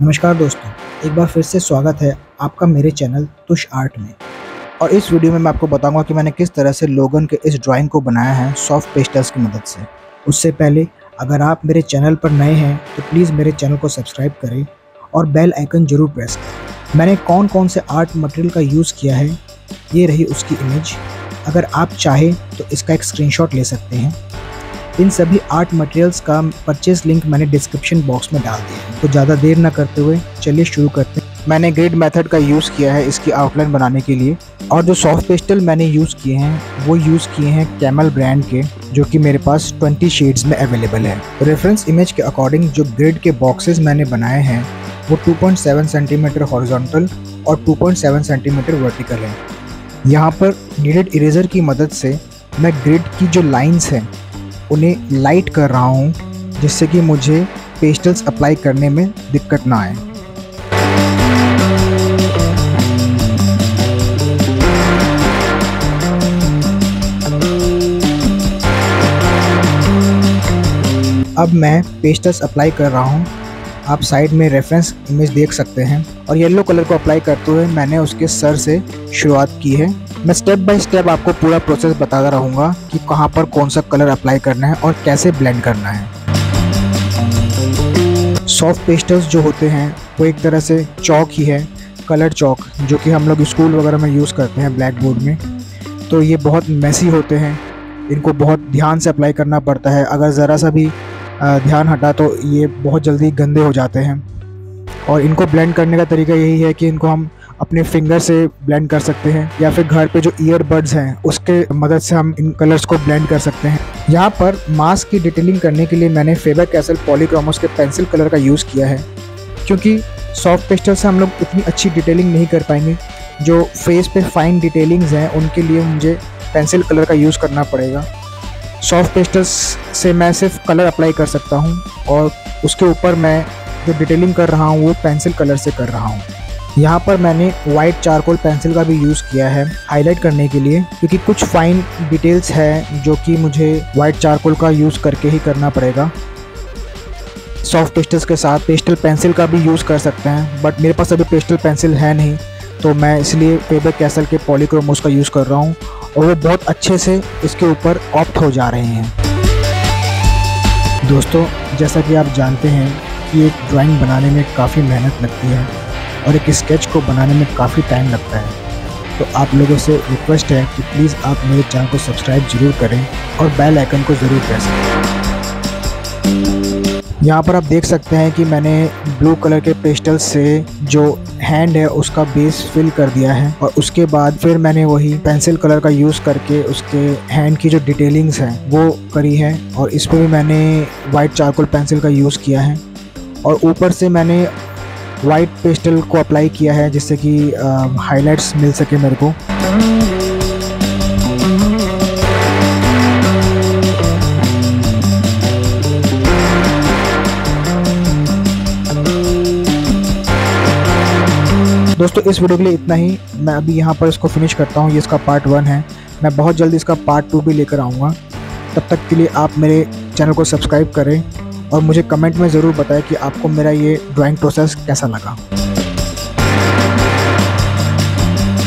नमस्कार दोस्तों, एक बार फिर से स्वागत है आपका मेरे चैनल तुष आर्ट में। और इस वीडियो में मैं आपको बताऊँगा कि मैंने किस तरह से लोगन के इस ड्राइंग को बनाया है सॉफ्ट पेस्टल्स की मदद से। उससे पहले, अगर आप मेरे चैनल पर नए हैं तो प्लीज़ मेरे चैनल को सब्सक्राइब करें और बेल आइकन ज़रूर प्रेस करें। मैंने कौन कौन से आर्ट मटेरियल का यूज़ किया है, ये रही उसकी इमेज अगर आप चाहें तो इसका एक स्क्रीनशॉट ले सकते हैं। इन सभी आर्ट मटेरियल्स का परचेज लिंक मैंने डिस्क्रिप्शन बॉक्स में डाल दिया है। तो ज़्यादा देर ना करते हुए चलिए शुरू करते हैं। मैंने ग्रिड मेथड का यूज़ किया है इसकी आउटलाइन बनाने के लिए। और जो सॉफ्ट पेस्टल मैंने यूज़ किए हैं, वो यूज़ किए हैं कैमल ब्रांड के, जो कि मेरे पास 20 शेड्स में अवेलेबल है। रेफरेंस इमेज के अकॉर्डिंग जो ग्रिड के बॉक्सेस मैंने बनाए हैं, वो 2.7 सेंटीमीटर हॉरिजॉन्टल और 2.7 सेंटीमीटर वर्टिकल है। यहाँ पर नीडेड इरेजर की मदद से मैं ग्रिड की जो लाइंस हैं उन्हें लाइट कर रहा हूँ, जिससे कि मुझे पेस्टल्स अप्लाई करने में दिक्कत ना आए। अब मैं पेस्टल्स अप्लाई कर रहा हूँ आप साइड में रेफरेंस इमेज देख सकते हैं और येलो कलर को अप्लाई करते हुए मैंने उसके सर से शुरुआत की है। मैं स्टेप बाय स्टेप आपको पूरा प्रोसेस बताता रहूँगा कि कहाँ पर कौन सा कलर अप्लाई करना है और कैसे ब्लेंड करना है। सॉफ्ट पेस्टल्स जो होते हैं, वो एक तरह से चौक ही है कलर चौक जो कि हम लोग स्कूल वगैरह में यूज़ करते हैं ब्लैक बोर्ड में। तो ये बहुत मैसी होते हैं, इनको बहुत ध्यान से अप्लाई करना पड़ता है। अगर ज़रा सा भी ध्यान हटा तो ये बहुत जल्दी गंदे हो जाते हैं। और इनको ब्लेंड करने का तरीका यही है कि इनको हम अपने फिंगर से ब्लेंड कर सकते हैं, या फिर घर पे जो ईयरबड्स हैं, उसके मदद से हम इन कलर्स को ब्लेंड कर सकते हैं। यहाँ पर मास्क की डिटेलिंग करने के लिए मैंने फेबर कैसल पॉलीक्रोमोस के पेंसिल कलर का यूज़ किया है, क्योंकि सॉफ्ट पेस्टल से हम लोग इतनी अच्छी डिटेलिंग नहीं कर पाएँगे। जो फेस पे फाइन डिटेलिंग्स हैं, उनके लिए मुझे पेंसिल कलर का यूज़ करना पड़ेगा। सॉफ्ट पेस्टल्स से मैं सिर्फ़ कलर अप्लाई कर सकता हूँ और उसके ऊपर मैं जो डिटेलिंग कर रहा हूँ, वो पेंसिल कलर से कर रहा हूँ। यहाँ पर मैंने वाइट चारकोल पेंसिल का भी यूज़ किया है हाईलाइट करने के लिए, क्योंकि कुछ फाइन डिटेल्स है जो कि मुझे वाइट चारकोल का यूज़ करके ही करना पड़ेगा। सॉफ्ट पेस्टल्स के साथ पेस्टल पेंसिल का भी यूज़ कर सकते हैं बट मेरे पास अभी पेस्टल पेंसिल है नहीं तो मैं इसलिए फेबर कैसल के पॉलीक्रोमोस का यूज़ कर रहा हूँ और वो बहुत अच्छे से इसके ऊपर ऑप्ट हो जा रहे हैं। दोस्तों, जैसा कि आप जानते हैं कि एक ड्राइंग बनाने में काफ़ी मेहनत लगती है और एक स्केच को बनाने में काफ़ी टाइम लगता है। तो आप लोगों से रिक्वेस्ट है कि प्लीज़ आप मेरे चैनल को सब्सक्राइब ज़रूर करें और बेल आइकन को ज़रूर प्रेस करें। यहाँ पर आप देख सकते हैं कि मैंने ब्लू कलर के पेस्टल से जो हैंड है उसका बेस फिल कर दिया है और उसके बाद फिर मैंने वही पेंसिल कलर का यूज़ करके उसके हैंड की जो डिटेलिंग्स हैं वो करी है और इस पर भी मैंने वाइट चारकोल पेंसिल का यूज़ किया है और ऊपर से मैंने वाइट पेस्टल को अप्लाई किया है जिससे कि हाइलाइट्स मिल सके मेरे को। दोस्तों, इस वीडियो के लिए इतना ही। मैं अभी यहाँ पर इसको फिनिश करता हूँ। ये इसका पार्ट वन है। मैं बहुत जल्दी इसका पार्ट टू भी लेकर आऊँगा। तब तक के लिए आप मेरे चैनल को सब्सक्राइब करें और मुझे कमेंट में ज़रूर बताएँ कि आपको मेरा ये ड्राइंग प्रोसेस कैसा लगा।